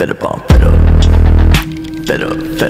Fed up, on fed up. Fed up, fed up.